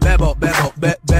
Bebo, Bebo, bebo.